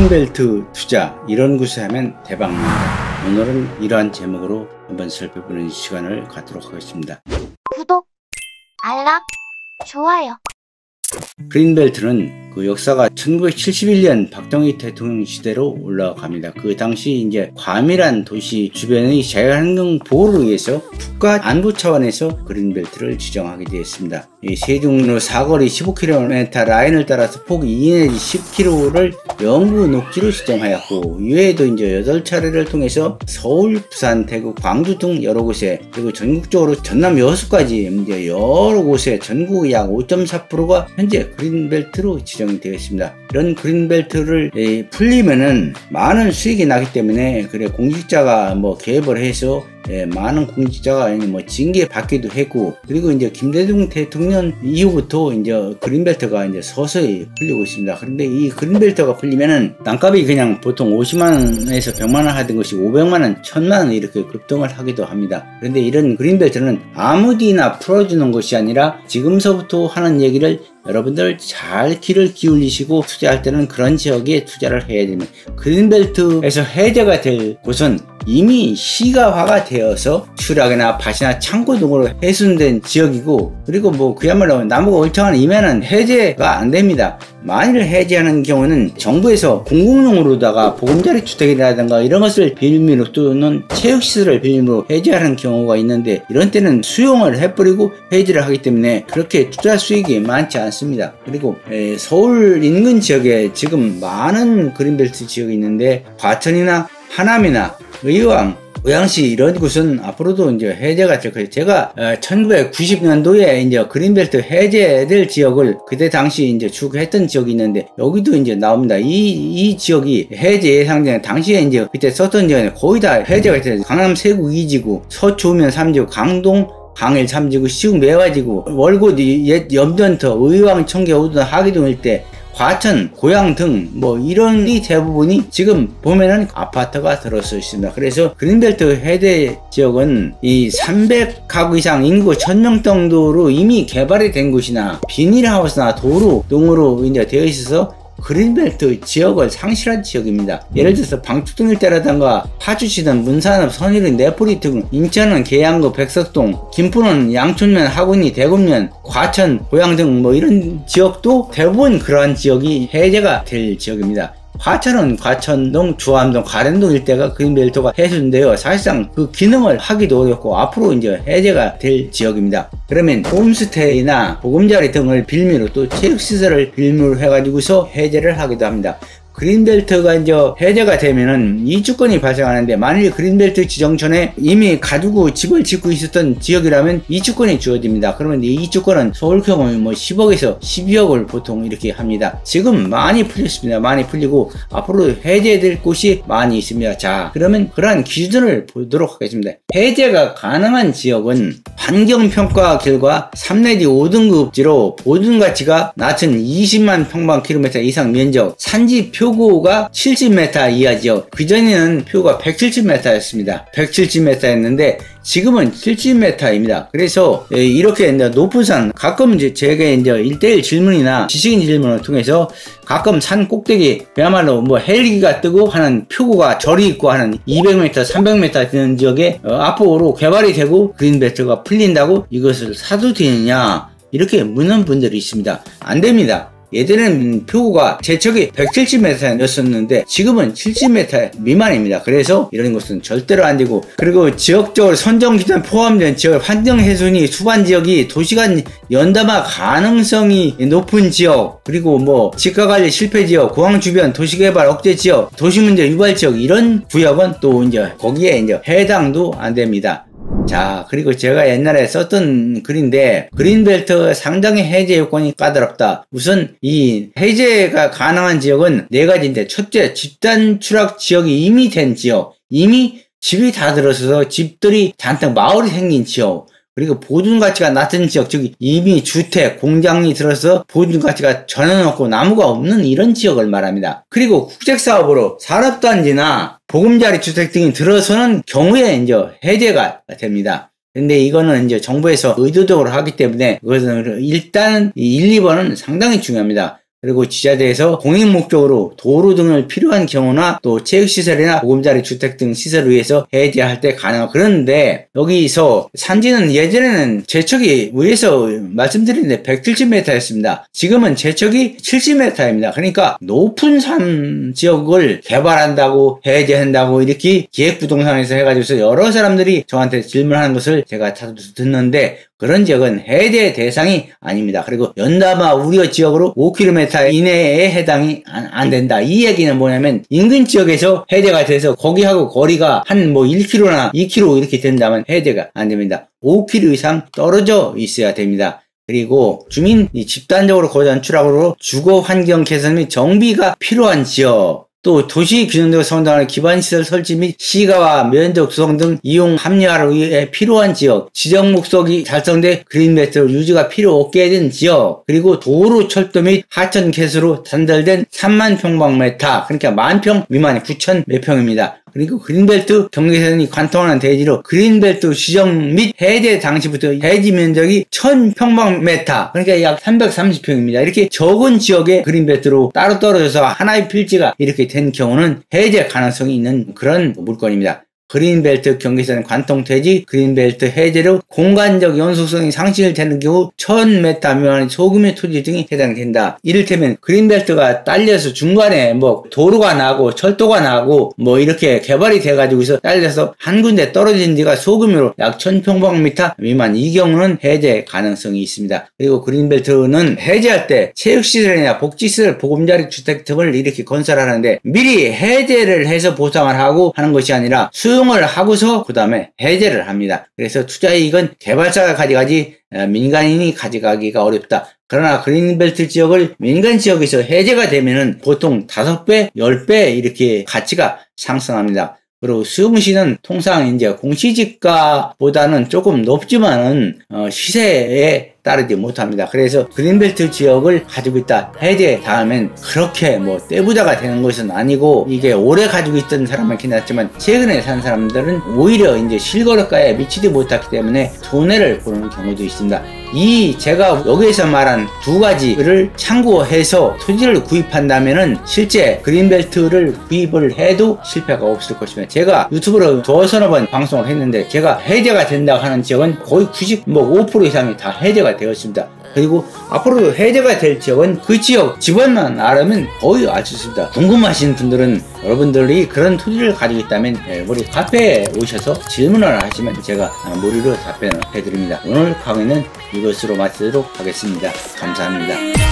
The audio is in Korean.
그린벨트 투자 이런 곳에 하면 대박납니다. 오늘은 이러한 제목으로 한번 살펴보는 시간을 갖도록 하겠습니다. 구독, 알람, 좋아요. 그린벨트는 그 역사가 1971년 박정희 대통령 시대로 올라갑니다. 그 당시 이제 괌이란 도시 주변의 자연환경 보호를 위해서 국가 안보 차원에서 그린벨트를 지정하게 되었습니다. 이 세종로 사거리 15km 라인을 따라서 폭 2 내지 10km를 영구 녹지로 지정하였고 이외에도 이제 8차례를 통해서 서울, 부산, 대구, 광주 등 여러 곳에 그리고 전국적으로 전남 6가지 이제 여러 곳에 전국 약 5.4%가 현재 그린벨트로 지정 있습니다. 이런 그린벨트를 풀리면은 많은 수익이 나기 때문에 그래 공직자가 뭐 개입을 해서 예, 많은 공직자가 뭐 징계 받기도 했고 그리고 이제 김대중 대통령 이후부터 이제 그린벨트가 이제 서서히 풀리고 있습니다. 그런데 이 그린벨트가 풀리면은 땅값이 그냥 보통 50만 원에서 100만 원 하던 것이 500만 원, 1000만 원 이렇게 급등을 하기도 합니다. 그런데 이런 그린벨트는 아무디나 풀어주는 것이 아니라 지금서부터 하는 얘기를 여러분들 잘 귀를 기울이시고 투자할 때는 그런 지역에 투자를 해야 됩니다. 그린벨트에서 해제가 될 곳은 이미 시가화가 되어서 추락이나 밭이나 창고 등으로 훼손된 지역이고 그리고 뭐 그야말로 나무가 울창한 이면은 해제가 안 됩니다. 만일 해제하는 경우는 정부에서 공공용으로다가 보금자리 주택이라든가 이런 것을 빌미로 또는 체육시설을 빌미로 해제하는 경우가 있는데 이런 때는 수용을 해버리고 해제를 하기 때문에 그렇게 투자 수익이 많지 않습니다. 그리고 서울 인근 지역에 지금 많은 그린벨트 지역이 있는데 과천이나 하남이나 의왕, 의왕시 이런 곳은 앞으로도 이제 해제가 될 거예요. 제가 1990년도에 어, 이제 그린벨트 해제될 지역을 그때 당시 이제 주구했던 지역이 있는데 여기도 이제 나옵니다. 이, 이 지역이 해제 예상되는 당시에 이제 그때 썼던 지역에 거의 다 해제가 됐어요. 강남 세구 2지구, 서초면 3지구, 강동 강일 3지구, 시흥 매화지구, 월곶 옛 염전터, 의왕, 청계, 우둔, 하기동 일대 과천, 고향 등뭐 이런 이 대부분이 지금 보면은 아파트가 들어서 있습니다. 그래서 그린벨트 해대 지역은 이 300가구 이상 인구 1000명 정도로 이미 개발이 된 곳이나 비닐하우스나 도로 등으로 이제 되어 있어서 그린벨트 지역을 상실한 지역입니다. 예를 들어서 방축동 일대라든가 파주시든 문산읍, 선일은 네포리 등 인천은 계양구, 백석동, 김포는 양촌면, 하군이, 대구면, 과천, 고양 등 뭐 이런 지역도 대부분 그러한 지역이 해제가 될 지역입니다. 과천은 과천동, 주암동, 가랜동 일대가 그린 벨트가 해수인데요. 사실상 그 기능을 하기도 어렵고 앞으로 이제 해제가 될 지역입니다. 그러면 홈스테이나 보금자리 등을 빌미로 또 체육시설을 빌미로 해가지고서 해제를 하기도 합니다. 그린벨트가 이제 해제가 되면은 이주권이 발생하는데 만일 그린벨트 지정 전에 이미 가두고 집을 짓고 있었던 지역이라면 이주권이 주어집니다. 그러면 이주권은 서울 경우에 뭐 10억에서 12억을 보통 이렇게 합니다. 지금 많이 풀렸습니다. 많이 풀리고 앞으로 해제될 곳이 많이 있습니다. 자, 그러면 그러한 기준을 보도록 하겠습니다. 해제가 가능한 지역은 환경평가 결과 3 내지 5등급지로 보존 가치가 낮은 20만 평방킬로미터 이상 면적, 산지 표 표고가 70m 이하죠. 그전에는 표가 170m였습니다. 170m였는데 지금은 70m입니다. 그래서 예, 이렇게 높은 산 가끔 이제 제가 이제 1대1 질문이나 지식인 질문을 통해서 가끔 산 꼭대기 그야말로 뭐 헬기가 뜨고 하는 표고가 절이 있고 하는 200m, 300m 되는 지역에 어, 앞으로 개발이 되고 그린벨트가 풀린다고 이것을 사도 되느냐 이렇게 묻는 분들이 있습니다. 안 됩니다. 예전에는 표고가 제척이 170m였었는데 지금은 70m 미만입니다. 그래서 이런 것은 절대로 안 되고 그리고 지역적으로 선정 기준 포함된 지역 환경 훼손이 수반 지역이 도시간 연담화 가능성이 높은 지역 그리고 뭐 집가 관리 실패 지역 공항 주변 도시개발 억제 지역 도시문제 유발 지역 이런 구역은 또 이제 거기에 이제 해당도 안 됩니다. 자, 그리고 제가 옛날에 썼던 글인데, 그린벨트 상당히 해제 요건이 까다롭다. 우선 이 해제가 가능한 지역은 네 가지인데, 첫째, 집단 추락 지역이 이미 된 지역, 이미 집이 다 들어서서 집들이 잔뜩 마을이 생긴 지역, 그리고 보존 가치가 낮은 지역, 즉 이미 주택, 공장이 들어서 보존 가치가 전혀 없고 나무가 없는 이런 지역을 말합니다. 그리고 국책 사업으로 산업 단지나 보금자리 주택 등이 들어서는 경우에 이제 해제가 됩니다. 근데 이거는 이제 정부에서 의도적으로 하기 때문에 그것은 일단 1, 2번은 상당히 중요합니다. 그리고 지자체에서 공익 목적으로 도로 등을 필요한 경우나 또 체육시설이나 보금자리 주택 등 시설을 위해서 해제할 때 가능하고 그런데 여기서 산지는 예전에는 제척이 위에서 말씀드렸는데 170m였습니다. 지금은 제척이 70m입니다. 그러니까 높은 산 지역을 개발한다고 해제한다고 이렇게 기획부동산에서 해가지고서 여러 사람들이 저한테 질문하는 것을 제가 듣는데 그런 지역은 해제 대상이 아닙니다. 그리고 연담아 우려 지역으로 5km 이내에 해당이 안, 안, 된다. 이 얘기는 뭐냐면 인근 지역에서 해제가 돼서 거기하고 거리가 한 뭐 1km나 2km 이렇게 된다면 해제가 안 됩니다. 5km 이상 떨어져 있어야 됩니다. 그리고 주민 집단적으로 거주한 추락으로 주거 환경 개선 및 정비가 필요한 지역 또 도시 균형적 성장을 기반시설 설치 및 시가와 면적 구성 등 이용 합리화를 위해 필요한 지역, 지정 목적이 달성돼 그린벨트 유지가 필요 없게 된 지역, 그리고 도로 철도 및 하천 개수로 단절된 3만 평방미터, 그러니까 만평 미만이 9천 몇 평입니다. 그리고 그린벨트 경계선이 관통하는 대지로 그린벨트 지정 및 해제 당시부터 해지 면적이 1000평방미터 그러니까 약 330평입니다. 이렇게 적은 지역의 그린벨트로 따로 떨어져서 하나의 필지가 이렇게 된 경우는 해제 가능성이 있는 그런 물건입니다. 그린벨트 경계선 관통돼지 그린벨트 해제로 공간적 연속성이 상실되는 경우 1000m 미만의 소규모 토지 등이 해당된다. 이를테면 그린벨트가 딸려서 중간에 뭐 도로가 나고 철도가 나고 뭐 이렇게 개발이 돼가지고 서 딸려서 한 군데 떨어진 지가 소규모로 약 1000평방미터 미만 이 경우는 해제 가능성이 있습니다. 그리고 그린벨트는 해제할 때 체육시설이나 복지시설 보금자리 주택 등을 이렇게 건설하는데 미리 해제를 해서 보상을 하고 하는 것이 아니라 수요 수용을 하고서 그 다음에 해제를 합니다. 그래서 투자이익은 개발자가 가져가지 어, 민간인이 가져가기가 어렵다. 그러나 그린벨트 지역을 민간 지역에서 해제가 되면은 보통 5배, 10배 이렇게 가치가 상승합니다. 그리고 수용시는 통상 이제 공시지가보다는 조금 높지만은 어 시세에 따르지 못합니다. 그래서 그린벨트 지역을 가지고 있다 해제 다음엔 그렇게 뭐 떼부자가 되는 것은 아니고 이게 오래 가지고 있던 사람은 괜찮지만 최근에 산 사람들은 오히려 이제 실거래가에 미치지 못했기 때문에 손해를 보는 경우도 있습니다. 이 제가 여기에서 말한 두 가지를 참고해서 토지를 구입한다면은 실제 그린벨트를 구입을 해도 실패가 없을 것입니다. 제가 유튜브로 두어 서너 번 방송을 했는데 제가 해제가 된다고 하는 지역은 거의 90뭐5% 이상이 다 해제가 해제가 되었습니다. 그리고 앞으로도 해제가 될 지역은 그 지역 집안만 알으면 거의 알 수 있습니다. 궁금하신 분들은 여러분들이 그런 토지를 가지고 있다면 예, 우리 카페에 오셔서 질문을 하시면 제가 무료로 답변을 해드립니다. 오늘 강의는 이것으로 마치도록 하겠습니다. 감사합니다.